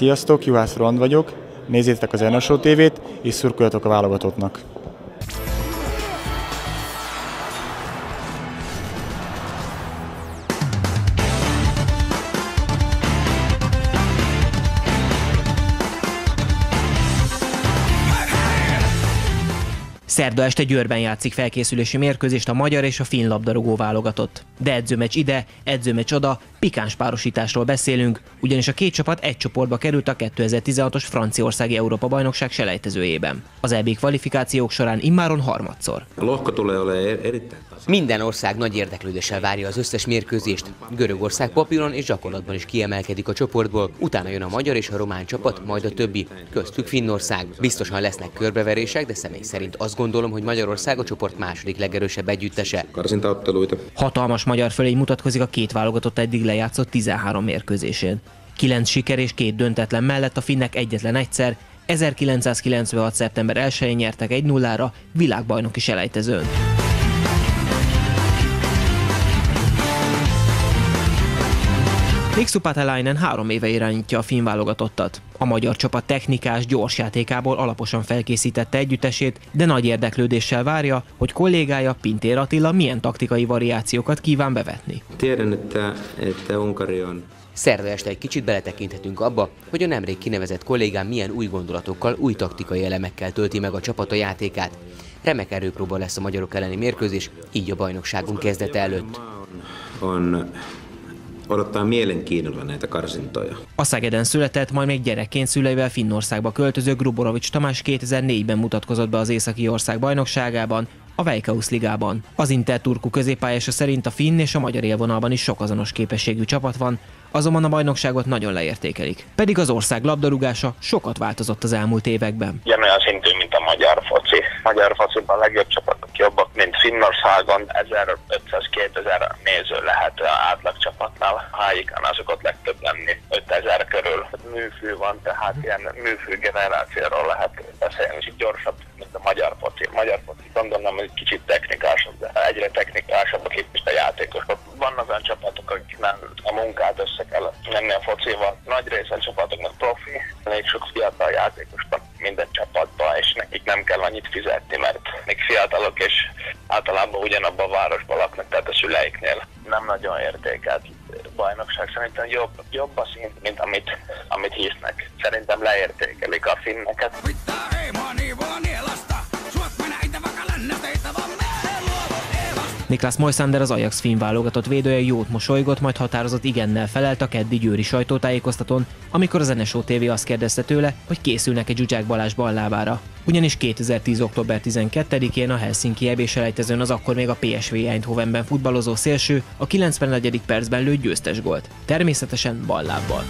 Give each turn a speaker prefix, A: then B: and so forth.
A: Sziasztok, Juhász Rond vagyok, nézzétek az NSO TV-t és szurkoljatok a válogatottnak.
B: Szerda este Győrben játszik felkészülési mérkőzést a magyar és a finn labdarúgó válogatott. De edzőmeccs ide, edzőmeccs oda, pikáns párosításról beszélünk, ugyanis a két csapat egy csoportba került a 2016-os Franciaországi Európa-bajnokság selejtezőjében. Az EB kvalifikációk során immáron harmadszor.
C: Minden ország nagy érdeklődéssel várja az összes mérkőzést. Görögország papíron és gyakorlatban is kiemelkedik a csoportból, utána jön a magyar és a román csapat, majd a többi, köztük Finnország. Biztosan lesznek körbeverések, de személy szerint azt gondolom, hogy Magyarország a csoport második legerősebb együttese.
B: Hatalmas magyar fölé mutatkozik a két válogatott eddig lejátszott 13 mérkőzésén. Kilenc siker és két döntetlen mellett a finnek egyetlen egyszer, 1996. szeptember 1-én nyertek 1-0-ra világbajnoki selejtezőn. Mixu Patelainen három éve irányítja a finn válogatottat. A magyar csapat technikás, gyors játékából alaposan felkészítette együttesét, de nagy érdeklődéssel várja, hogy kollégája Pintér Attila milyen taktikai variációkat kíván bevetni.
D: Tiedän, että, että Unkari on
C: Szerda este egy kicsit beletekinthetünk abba, hogy a nemrég kinevezett kollégám milyen új gondolatokkal, új taktikai elemekkel tölti meg a csapat a játékát. Remek erőpróba lesz a magyarok elleni mérkőzés, így a bajnokságunk kezdete előtt.
D: on odottaa mielenkiinnolla näitä karsintoja.
B: A Szegeden született, majd még gyerekként szüleivel Finnországba költöző Gruborovics Tamás 2004-ben mutatkozott be az északi ország bajnokságában, a Veikkaus ligában. Az Inter Turku középpályása szerint a finn és a magyar élvonalban is sok azonos képességű csapat van, azonban a bajnokságot nagyon leértékelik. Pedig az ország labdarúgása sokat változott az elmúlt években.
E: Ugyanolyan szintű, mint a magyar foci. Magyar fociban a legjobb csapatok jobbak, mint Finnországon. 1500-2000 néző lehet átlagcsapatnál. Hájikán azok ott legtöbb lenni. 5000 körül. Műfű van, tehát ilyen műfű generációról lehet beszélni, és gyorsabb, a magyar foci. Magyar foci gondolom, hogy kicsit technikásabb, de egyre technikásabbak itt is a játékosok. Vannak olyan csapatok, akiknek a munkát össze kell menni a focival. Nagy része a csapatoknak profi, elég sok fiatal játékos van minden csapatban, és nekik nem kell annyit fizetni, mert még fiatalok és általában ugyanabban a városban laknak, tehát a szüleiknél nem nagyon értékelt bajnokság. Szerintem jobb, jobb a szint, mint amit, amit hisznek. Szerintem leértékelik a finneket.
B: Niklas Moisander az Ajax finn válogatott védője jót mosolygott, majd határozott igennel felelt a keddi győri sajtótájékoztatón, amikor az NSO TV azt kérdezte tőle, hogy készülnek-e Zsuzsák Balázs ballábára. Ugyanis 2010. október 12-én a Helsinki EB selejtezőn az akkor még a PSV Eindhovenben futballozó szélső a 94. percben lőtt győztes gólt. Természetesen ballábbal.